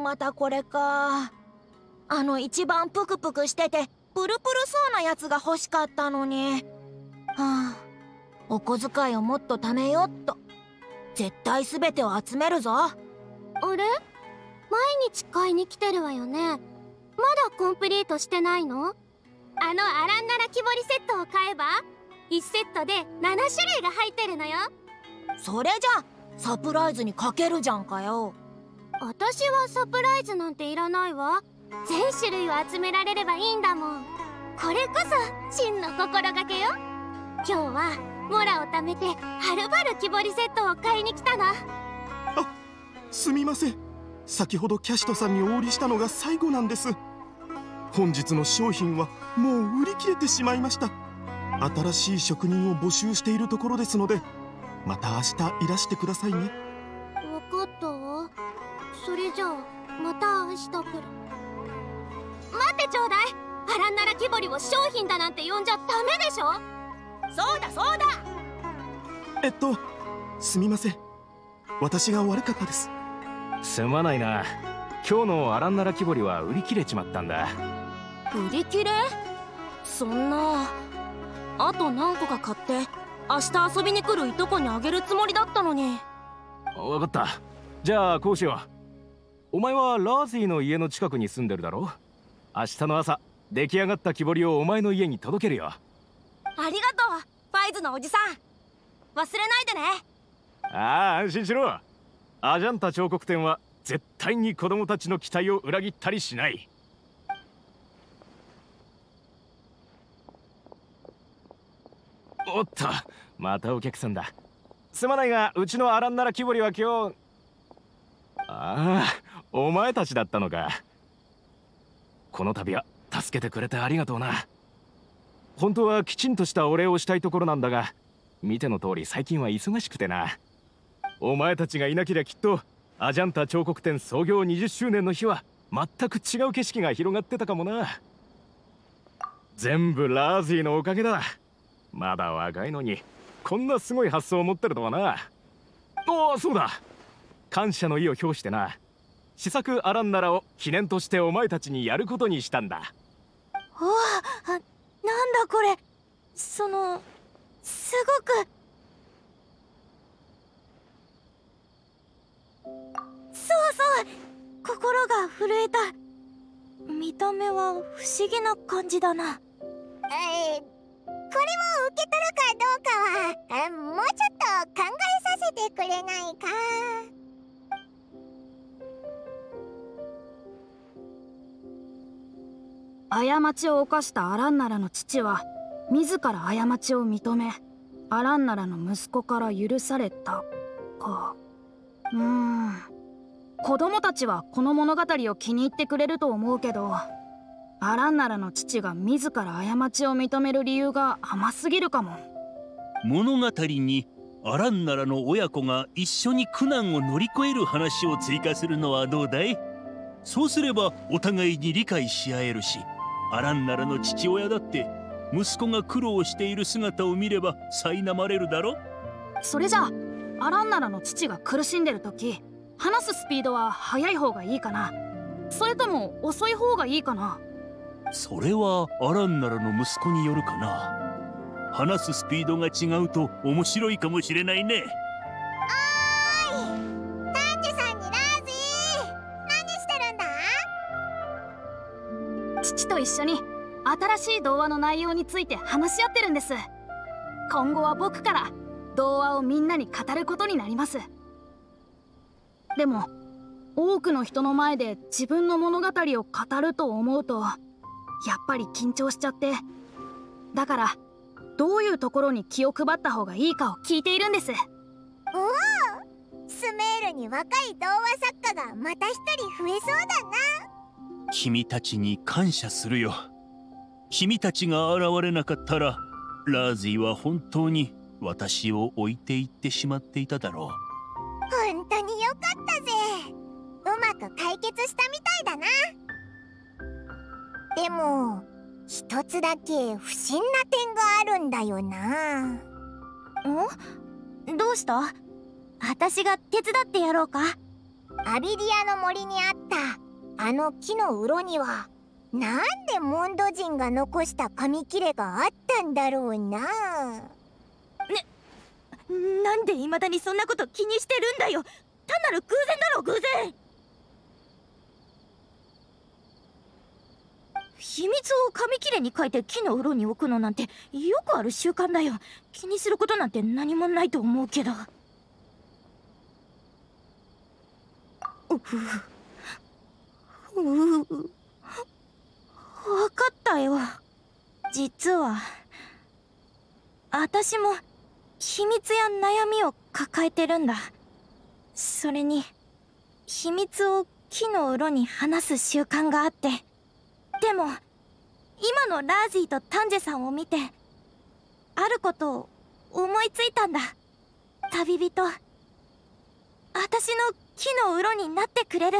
もまたこれか。あの一番プクプクしててプルプルそうなやつが欲しかったのに。はあお小遣いをもっと貯めよっと。絶対全てを集めるぞ。あれ？毎日買いに来てるわよね。まだコンプリートしてないの？あのアランナラ木彫りセットを買えば？1セットで7種類が入ってるのよ。それじゃサプライズにかけるじゃんかよ私はサプライズなんていらないわ。全種類を集められればいいんだもん。これこそ真の心がけよ。今日はモラを貯めてはるばる木彫りセットを買いに来たな。あすみません。先ほどキャシトさんにお売りしたのが最後なんです。本日の商品はもう売り切れてしまいました。新しい職人を募集しているところですのでまた明日いらしてくださいね。分かった。わそれじゃあまた明日来る。待ってちょうだい。アランナラ木彫りを商品だなんて呼んじゃダメでしょ。そうだそうだ。えっとすみません。私が悪かったです。すまないな。今日のアランナラ木彫りは売り切れちまったんだ。売り切れ？そんな。あと何個か買って明日遊びに来るいとこにあげるつもりだったのに。分かった。じゃあこうしようお前はラーゼィの家の近くに住んでるだろ？明日の朝出来上がった木彫りをお前の家に届けるよ。ありがとうファイズのおじさん。忘れないでね。ああ安心しろ。アジャンタ彫刻店は絶対に子供たちの期待を裏切ったりしない。おっとまたお客さんだ。すまないがうちのアランナラ木彫りは今日ああお前たちだったのか。この度は助けてくれてありがとうな。本当はきちんとしたお礼をしたいところなんだが見ての通り最近は忙しくてな。お前たちがいなけりゃきっとアジャンタ彫刻店創業20周年の日は全く違う景色が広がってたかもな。全部ラーズィのおかげだ。まだ若いのにこんなすごい発想を持ってるとはな。おおそうだ。感謝の意を表してな。試作アランナラを記念としてお前たちにやることにしたんだ。おわあなんだこれ。そのすごく。そうそう。心が震えた。見た目は不思議な感じだな。えー、これを受け取るかどうかはもうちょっと考えさせてくれないか過ちを犯したアランナラの父は自ら過ちを認めアランナラの息子から許された。かうーん。子供たちはこの物語を気に入ってくれると思うけどアランナラの父が自ら過ちを認める理由が甘すぎるかも。物語にアランナラの親子が一緒に苦難を乗り越える話を追加するのはどうだい？そうすればお互いに理解し合えるしアランナラの父親だって息子が苦労している姿を見れば苛まれるだろ？それじゃあアランナラの父が苦しんでる時話すスピードは速い方がいいかな？それとも遅い方がいいかな？それはアランナラの息子によるかな。話すスピードが違うと面白いかもしれないね一緒に新しい童話の内容について話し合ってるんです。今後は僕から童話をみんなに語ることになります。でも多くの人の前で自分の物語を語ると思うとやっぱり緊張しちゃって。だからどういうところに気を配った方がいいかを聞いているんです。おおスメールに若い童話作家がまた一人増えそうだな。君たちに感謝するよ。君たちが現れなかったらラーズィは本当に私を置いていってしまっていただろう。本当によかったぜ。うまく解決したみたいだな。でも一つだけ不審な点があるんだよな。ん？どうした？私が手伝ってやろうか？アビディアの森にあったあの木の鱗にはなんでモンド人が残した紙切れがあったんだろうな。なんで未だにそんなこと気にしてるんだよ。単なる偶然だろ偶然。秘密を紙切れに書いて木の裏に置くのなんてよくある習慣だよ。気にすることなんて何もないと思うけど。ううう分かったよ。実は私も秘密や悩みを抱えてるんだ。それに秘密を木の裏に話す習慣があって。でも今のラージーとタンジェさんを見てあることを思いついたんだ。旅人私の木の裏になってくれる